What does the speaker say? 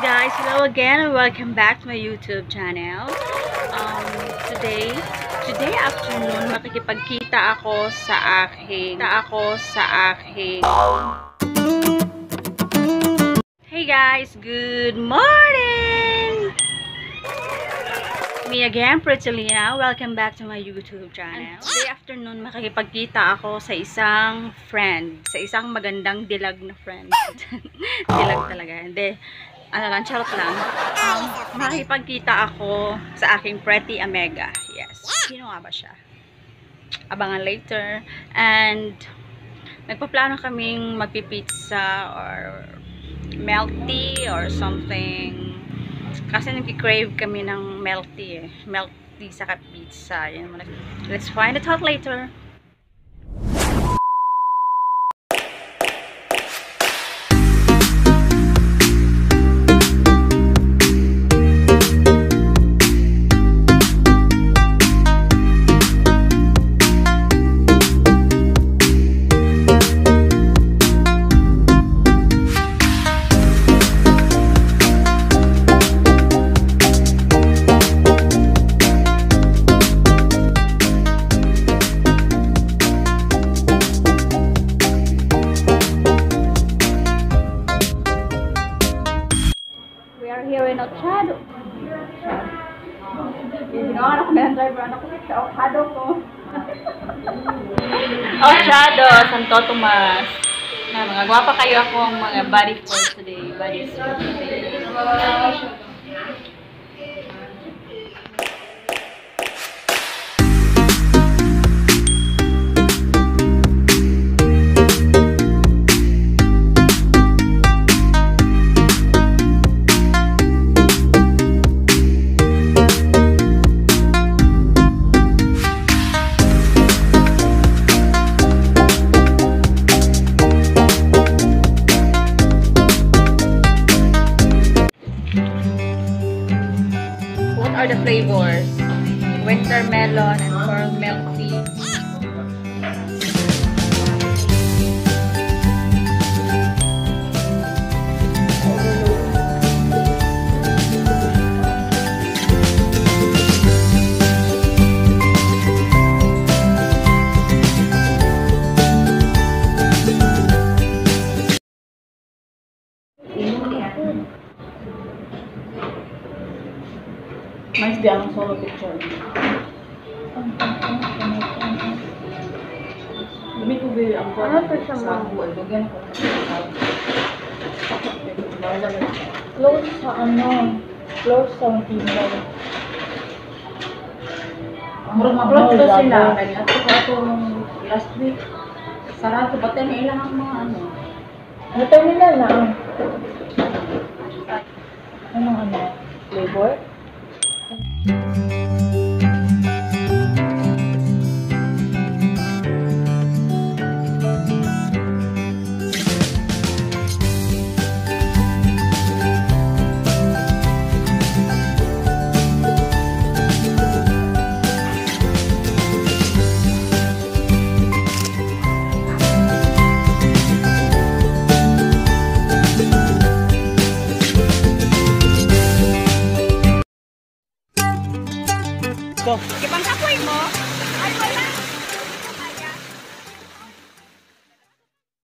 again and welcome back to my YouTube channel. Um, today, today afternoon, makikipagkita ako sa aking, ako sa aking, Hey guys, good morning! Me again, Pritzalina. Welcome back to my YouTube channel. Today afternoon, makikipagkita ako sa isang friend. Sa isang magandang dilag na friend. dilag talaga. Hindi, ano lang, charot lang. Um, makikipagkita ako sa aking Pretty Omega. Yes. Sino nga ba siya? Abangan later. And, nagpaplano kaming magpipizza or tea or something. Kasi nagki-crave kami ng tea eh. Tea sa pizza. Yan, let's find it out later. Are here in Ochado. Ginawa na kami ang driver. Ano ko sa Ochado ko. Ochado, Santo Tomas. Na, mga gwapa kayo ako ang mga body for today. Today. Flavors? Winter melon and pearl milk tea. Mais di ang solo picture. Dumi ko ba ang Ano to siya, buhay. Bagyan ko Close sa ano, close sa. Murag ma-upload to sila. Ato ko ato last week. Sarado ba tayo na ilang mga ano. Ano terminal na ang flavor? Ipangkapoy mo? Ay.